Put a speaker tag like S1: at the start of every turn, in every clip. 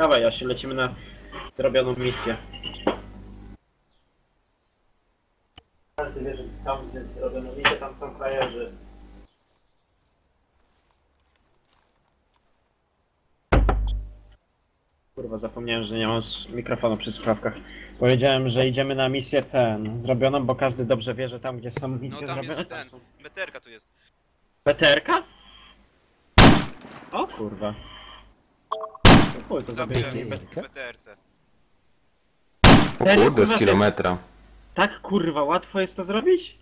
S1: Dawaj, Jasiu, lecimy na zrobioną misję. Każdy wie, że tam, gdzie jest zrobioną misję, tam są frajerzy. Kurwa, zapomniałem, że nie mam mikrofonu przy słuchawkach. Powiedziałem, że idziemy na misję ten, zrobioną, bo każdy dobrze wie, że tam, gdzie są
S2: No
S1: misje
S2: tam
S1: zrobione,
S2: jest
S1: tam
S2: ten.
S1: są.
S2: Beterka tu jest.
S1: Peterka? O kurwa. Chuj, to zabieram mi
S2: BTRce.
S3: O
S1: Serio,
S3: kurde, z kilometra.
S1: Tak kurwa, łatwo jest to zrobić?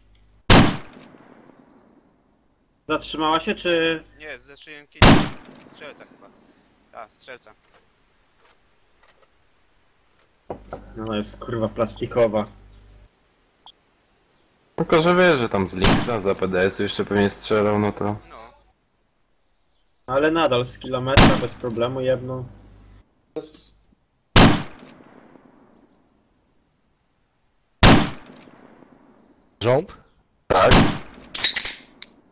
S1: Zatrzymała się, czy...
S2: Nie, zeszyłem kiedyś strzelca chyba. A, strzelca.
S1: No ona jest kurwa plastikowa.
S3: Tylko, że wiesz, że tam z Linksa, za PDS-u jeszcze pewnie strzelał, no to...
S2: No.
S1: Ale nadal z kilometra bez problemu jedną.
S4: Teraz Rząb?
S3: Tak?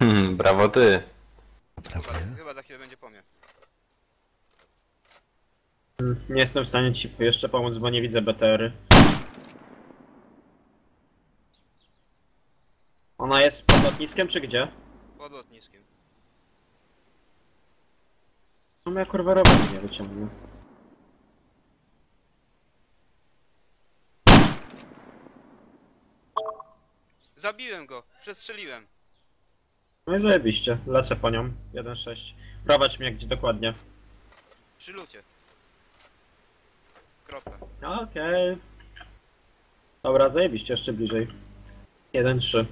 S3: Hmm, brawo ty.
S2: Chyba,
S4: Naprawdę.
S2: chyba za chwilę będzie po mnie.
S1: Nie jestem w stanie ci jeszcze pomóc, bo nie widzę BTR-y. Ona jest pod lotniskiem, czy gdzie?
S2: Pod lotniskiem.
S1: No ja kurwa rower nie wyciągnę.
S2: Zabiłem go! Przestrzeliłem!
S1: No i zajebiście, lecę po nią. 1-6. Prowadź mnie gdzie dokładnie.
S2: Przy lucie. Kropka.
S1: Okej. Dobra, zajebiście, jeszcze bliżej. 1-3.